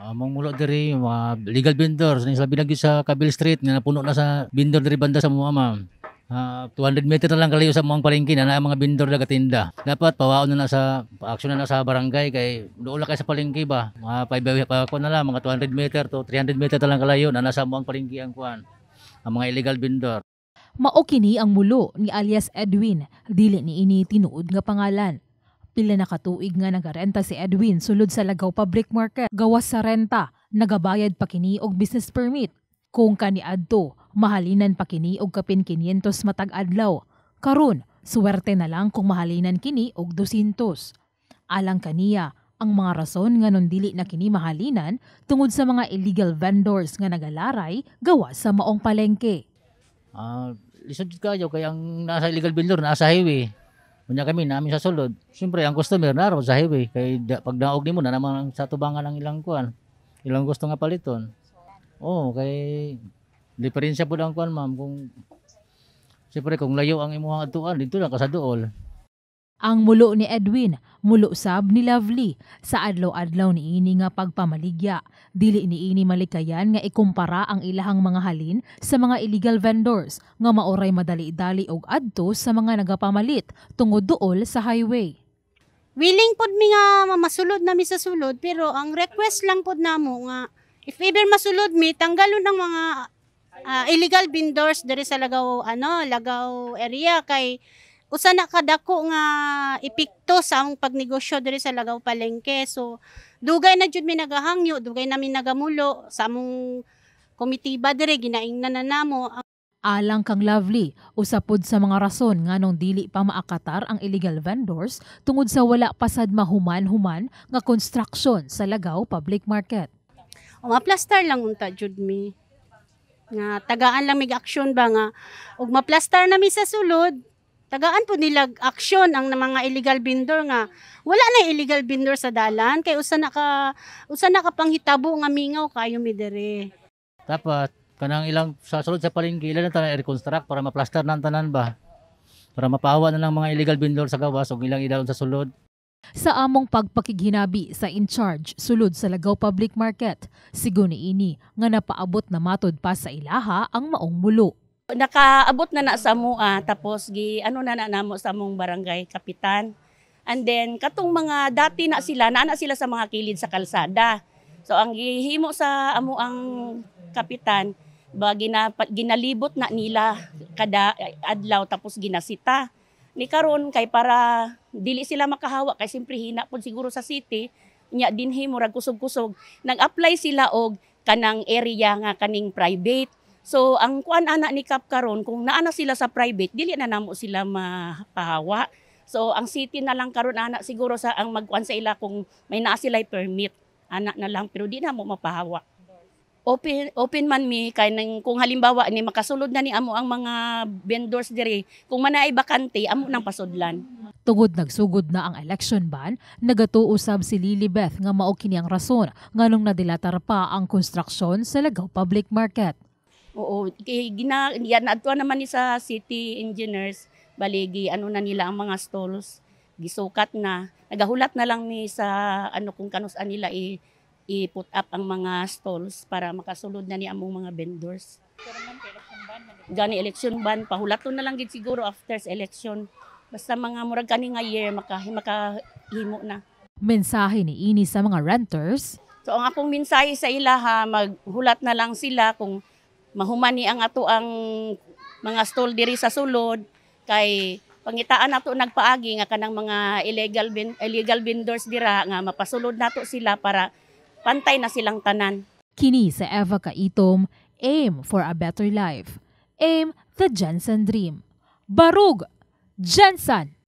Among mulo diri mga legal vendors ni sabi lagi sa Kabil Street nga napuno na sa vendor diri banda sa mga ma'am. Ah, 200 meter na lang kalayo sa mga palengke na mga vendor nagatinda. Dapat pawaon na na sa action na na sa barangay kay doon lang kay sa palengke ba. Mga 5 pa ko na lang mga 200 meter to 300 meter na lang kalayo na nasa mga palengke ang kuan. Ang mga illegal vendor. Mao kini ang mulo ni alias Edwin, dili ni ini tinuod nga pangalan. Pila na katuig nga nagarenta si Edwin sulod sa Lagaw Public Market. Gawas sa renta, nagabayad pa kini og business permit. Kung kani adto, mahalinan pa kini og kapin 500 matag adlaw. Karon, suwerte na lang kung mahalinan kini og 200. Alang kaniya, ang mga rason nga nun dili na kini mahalinan tungod sa mga illegal vendors nga nagalaray gawa sa maong palengke. Ah, lisod jud kayo kay ang nasa illegal vendor nasa highway. Kunya kami namin sa sulod. Siyempre ang customer naroon sa highway kay pag naog nimo na naman sa tubangan ang ilang kuan. Ilang gusto nga paliton. Oh, kay diferensya po ang kuan ma'am kung Siyempre kung layo ang imong atuan dito lang ka sa. Ang mulo ni Edwin, mulo sab ni Lovely, sa adlaw-adlaw ni ini nga pagpamaligya. Dili ni ini malikayan nga ikumpara ang ilahang mga halin sa mga illegal vendors nga maoray madali-dali og adto sa mga nagapamalit tungod duol sa highway. willing pod mi nga masulod nami sa sulod pero ang request lang pod namo nga if ever masulod mi tanggalon ang mga ah, illegal vendors diri sa Lagaw ano Lagaw area kay usa na kadako nga epekto sa among pagnegosyo diri sa Lagaw Palengke so dugay na jud mi nagahangyo dugay namin nagamulo sa among komitiba diri ginaingnan na namo Alang kang Lovely, usapod sa mga rason nga nung dili pa maakatar ang illegal vendors tungod sa wala pasad mahuman-human nga construction sa Lagaw Public Market. O maplastar lang unta jud mi. Nga tagaan lang mig aksyon ba nga ug maplastar nami sa sulod. Tagaan po nila aksyon ang mga illegal vendor nga wala na illegal vendor sa dalan kay usa na ka usa na ka panghitabo nga mingaw kayo mi dere. Dapat kanang ilang sa sulod sa palengke ilan na tanan i-reconstruct para maplastar ng tanan ba. Para mapawa na lang mga illegal vendor sa gawas ug ilang idalon sa sulod. Sa among pagpakighinabi sa in charge sulod sa Lagaw Public Market, siguni ini nga napaabot na matod pa sa ilaha ang maong mulo. Nakaabot na na sa mua tapos gi ano na na namo sa mong barangay kapitan. And then katong mga dati na sila na na sila sa mga kilid sa kalsada. So ang gihimo sa amo ang kapitan ba gina, ginalibot na nila kada adlaw tapos ginasita. Ni karon kay para dili sila makahawa kay simpre hina pud siguro sa city nya dinhi murag kusog-kusog. Nag-apply sila og kanang area nga kaning private So ang kuan ana ni Kap karon kung naana sila sa private dili na namo sila mapahawa. So ang city na lang karon ana siguro sa ang magkuan sa ila kung may naa sila permit ana na lang pero di na mo mapahawa. Open open man mi kay nang kung halimbawa ni makasulod na ni amo ang mga vendors diri kung manaay bakante amo nang pasudlan. Tungod nagsugod na ang election ban, nagatuo sab si Lilibeth nga mao kini ang rason nganong nadilatar pa ang konstruksyon sa Lagaw Public Market. Oo, kay gina yan adto naman ni sa city engineers baligi ano na nila ang mga stalls gisukat na nagahulat na lang ni sa ano kung kanus nila i i-put up ang mga stalls para makasulod na ni among mga vendors. Gani election ban pahulaton na lang gid siguro after sa election. Basta mga murag kani nga year maka makahimo na. Mensahe ni ini sa mga renters, So ang akong mensahe sa ila ha, maghulat na lang sila kung mahumani ang ato ang mga stall diri sa sulod kay pangitaan nato nagpaagi nga kanang mga illegal ben, illegal vendors dira nga mapasulod nato sila para pantay na silang tanan. kini sa Eva Kaitom, Aim for a Better Life. Aim the Jensen Dream. Barug! Jensen!